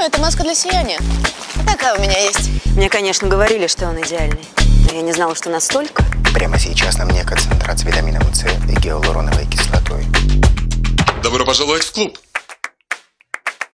знаю, это маска для сияния. Такая у меня есть. Мне, конечно, говорили, что он идеальный. Но я не знала, что настолько. Прямо сейчас на мне концентрат с витамином С и гиалуроновой кислотой. Добро пожаловать в клуб.